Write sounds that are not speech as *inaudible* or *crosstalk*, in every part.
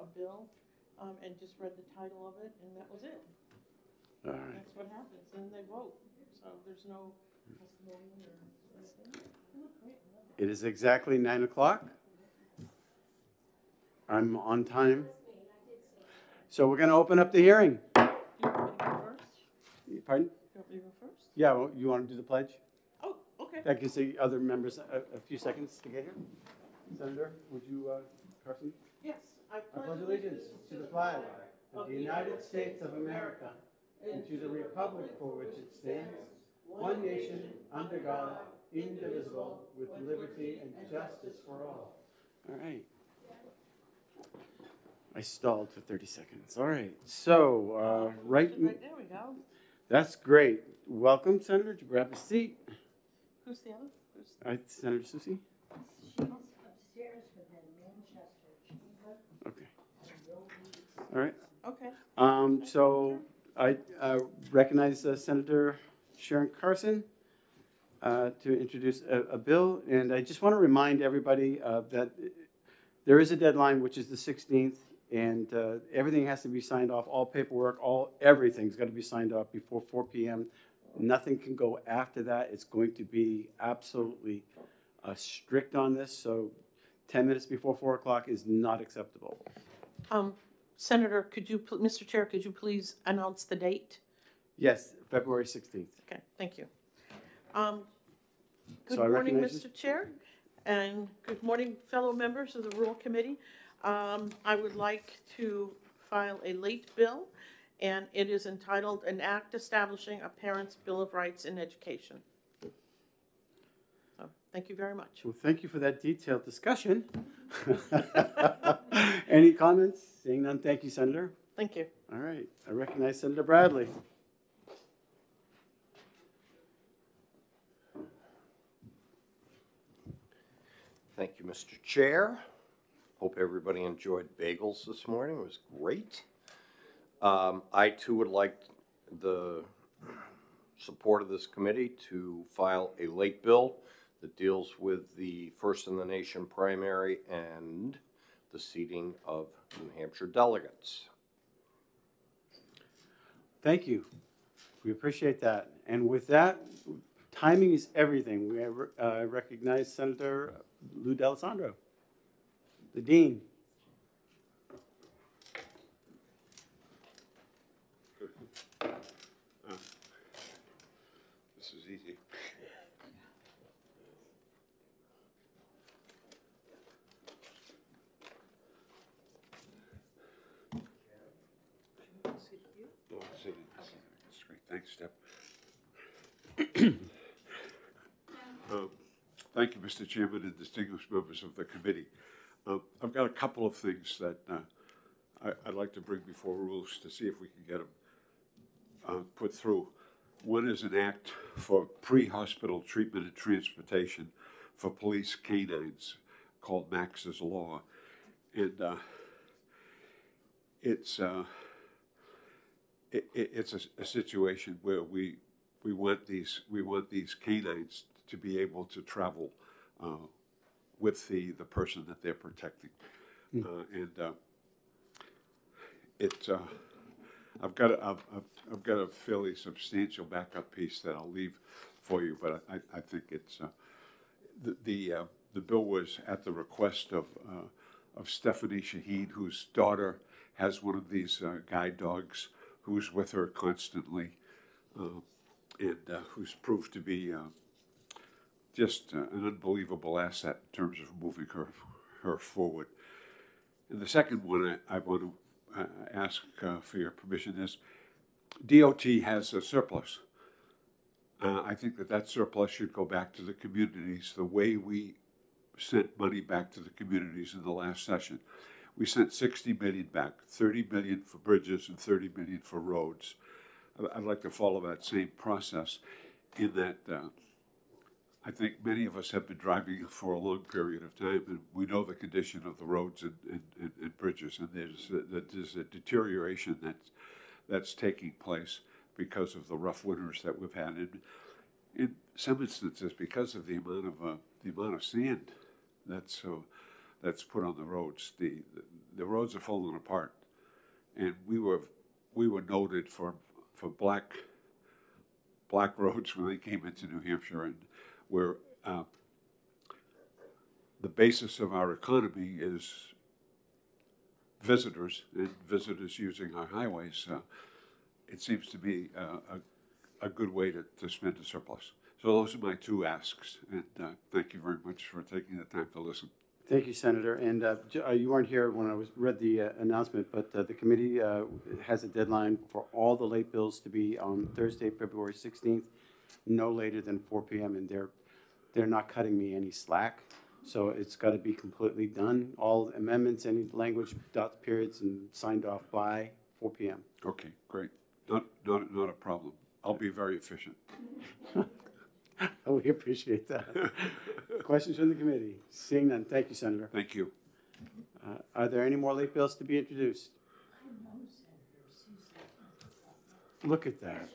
a bill, um, and just read the title of it, and that was it. All right. That's what happens, and they vote, so there's no testimony or anything. You look great, I love it. Is exactly nine o'clock. I'm on time. So we're going to open up the hearing. Do you want me to go first? Pardon? You want me to go first? Yeah, well, you want to do the pledge? Oh, okay. That gives the other members a, a few seconds to get here. Senator, would you, uh, Carson? Yes, I I pledge allegiance to the flag of the United States of America and to the republic for which it stands, one nation, under God, indivisible, with liberty and justice for all. All right. I stalled for 30 seconds. All right. So, uh, right, Right, there we go. that's great. Welcome, Senator. To grab a seat. Who's the other? Who's, All right, Senator Soucy. She's upstairs with them, Manchester, Cheever, Okay. All right. okay. Um, so I uh, recognize uh, Senator Sharon Carson uh, to introduce a, a bill, and I just want to remind everybody uh, that there is a deadline, which is the 16th, and uh, everything has to be signed off. All paperwork, all everything's got to be signed off before 4 p.m. Nothing can go after that. It's going to be absolutely uh, strict on this. So 10 minutes before 4 o'clock is not acceptable. Um, Senator, could you, pl- Mr. Chair, could you please announce the date? Yes, February 16th. Okay, thank you. Um, Good So I morning, recognize you. Mr. Chair, and good morning, fellow members of the Rules Committee. Um, I would like to file a late bill, and it is entitled An Act Establishing a Parent's Bill of Rights in Education. So, Thank you very much. Well, thank you for that detailed discussion. *laughs* Any comments? Seeing none, thank you, Senator. Thank you. All right, I recognize Senator Bradley. Thank you, Mr. Chair. Hope everybody enjoyed bagels this morning. It was great. Um, I too would like the support of this committee to file a late bill that deals with the first in the nation primary and the seating of New Hampshire delegates. Thank you. We appreciate that. And with that, timing is everything. We have, uh, recognize Senator Lou D'Allesandro, the dean. This is easy. Oh, it's in- Thanks, Deb. Um, Thank you, *clears throat* Mr. Chairman and distinguished members of the committee. Uh, I've got a couple of things that uh, I- I'd like to bring before rules to see if we can get them uh, put through. One is an act for pre-hospital treatment and transportation for police canines called Max's Law. And uh, it's, uh, it, it, it's a, a situation where we, we want these, we want these canines to be able to travel uh, with the, the person that they're protecting. Uh, and uh, it, uh, I've got a, I've, I've- got a fairly substantial backup piece that I'll leave for you, but I, I think it's, uh, the, the, uh, the bill was at the request of, uh, of Stephanie Shahid, whose daughter has one of these uh, guide dogs, who's with her constantly, uh, and uh, who's proved to be uh, just uh, an unbelievable asset in terms of moving her, her forward. And the second one I, I want to uh, ask for your permission is DOT has a surplus. I think that that surplus should go back to the communities the way we sent money back to the communities in the last session. We sent 60 million back, 30 million for bridges and 30 million for roads. I'd like to follow that same process in that uh, I think many of us have been driving for a long period of time, and we know the condition of the roads and, and, and, and bridges, and there's a, there's a deterioration that's that's taking place because of the rough winters that we've had, and in some instances because of the amount of uh, the amount of sand that's so that's put on the roads. The, the roads are falling apart. And we were, we were noted for, for black, black roads when they came into New Hampshire and we're, uh, the basis of our economy is visitors and visitors using our highways. Uh, it seems to be uh, a, a good way to, to spend a surplus. So those are my two asks, and uh, thank you very much for taking the time to listen. Thank you, Senator. And uh, j- uh, you weren't here when I was, read the uh, announcement, but uh, the committee uh, has a deadline for all the late bills to be on Thursday, February 16th, no later than 4 PM, and they're, they're not cutting me any slack. So it's got to be completely done, all amendments, any language, dots, periods, and signed off by 4 PM. Okay, great. Not, not, not a problem. I'll be very efficient. *laughs* Oh, we appreciate that. *laughs* Questions from the committee? Seeing none, thank you, Senator. Thank you. Uh, Are there any more late bills to be introduced? Look at that.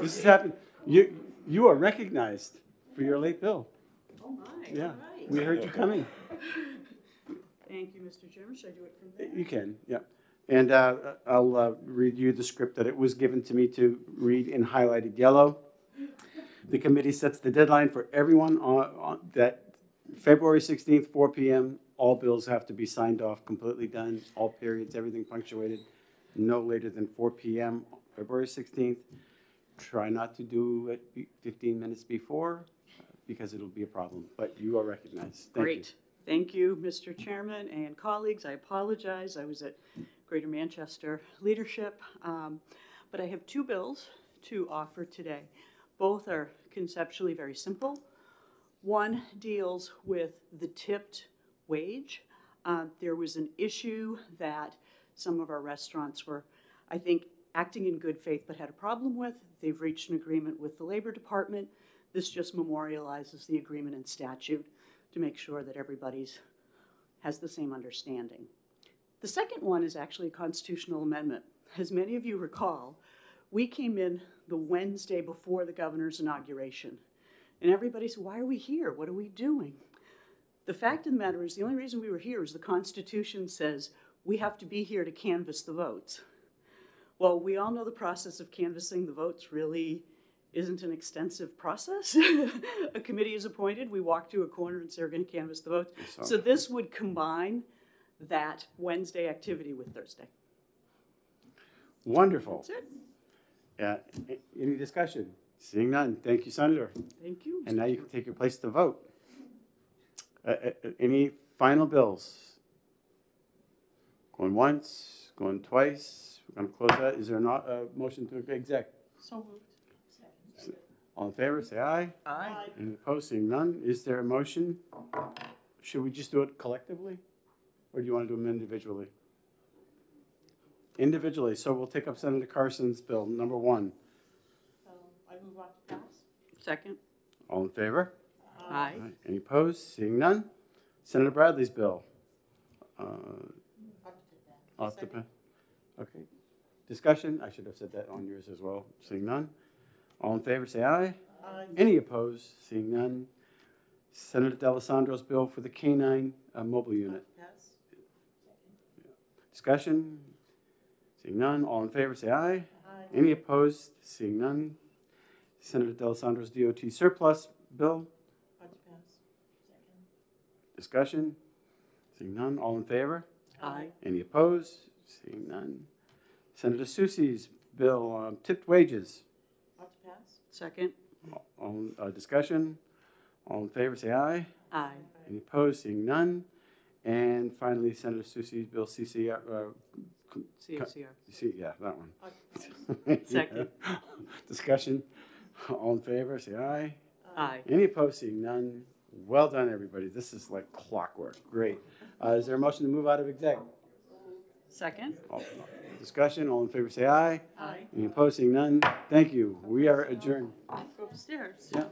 This has happened. You, you are recognized for your late bill. Oh, my. Yeah, all right. we heard you coming. Thank you, Mr. Chairman. Should I do it from there? You can, yeah. And uh, I'll uh, read you the script that it was given to me to read in highlighted yellow. The committee sets the deadline for everyone on, on that February 16th, 4 PM. All bills have to be signed off, completely done, all periods, everything punctuated, no later than 4 PM, February 16th. Try not to do it 15 minutes before, because it'll be a problem, but you are recognized. Thank you. Great. Thank you, Mr. Chairman and colleagues. I apologize. I was at Greater Manchester Leadership. um, But I have two bills to offer today. Both are conceptually very simple. One deals with the tipped wage. Uh, There was an issue that some of our restaurants were, I think, acting in good faith but had a problem with. They've reached an agreement with the Labor Department. This just memorializes the agreement in statute to make sure that everybody's has the same understanding. The second one is actually a constitutional amendment. As many of you recall, we came in the Wednesday before the governor's inauguration. And everybody said, Why are we here? What are we doing? The fact of the matter is, the only reason we were here is the Constitution says we have to be here to canvass the votes. Well, we all know the process of canvassing the votes really isn't an extensive process. *laughs* a committee is appointed, we walk to a corner and say we're going to canvass the votes. So this would combine that Wednesday activity with Thursday. Wonderful. That's it. Yeah, any discussion? Seeing none, thank you, Senator. Thank you. And now you can take your place to vote. Uh, uh, uh, Any final bills? Going once, going twice, we're gonna close that. Is there not a motion to exec? So moved. All in favor, say aye. Aye. Any opposed, seeing none? Is there a motion? Should we just do it collectively? Or do you want to do them individually? Individually, so we'll take up Senator Carson's bill, number one. Um, I move on to pass. Second. All in favor? Aye. Aye. Any opposed? Seeing none? Senator Bradley's bill. Uh, Off the pen. Okay. Discussion? I should have said that on yours as well. Seeing none? All in favor, say aye. Aye. Any opposed? Seeing none? Senator D'Allesandro's bill for the K-9 uh, mobile unit. Pass. Discussion? Seeing none? All in favor, say aye. Aye. Any opposed? Seeing none? Senator D'Allesandro's DOT surplus bill. On. Discussion? Seeing none? All in favor? Aye. Any opposed? Seeing none. Senator Soucy's bill, um, tipped wages. On to pass. Second. All, uh, discussion? All in favor, say aye. Aye. Any opposed? Seeing none. And finally, Senator Soucy's bill, CCR, uh, CACR. C, yeah, that one. On. *laughs* Second. *laughs* Discussion? All in favor, say aye. Aye. Any opposed? Seeing none. Well done, everybody. This is like clockwork. Great. Uh, is there a motion to move out of exec? Second. All- Discussion? All in favor, say aye. Aye. Any opposed? Seeing none. Thank you. We are adjourned. Go upstairs. Yeah.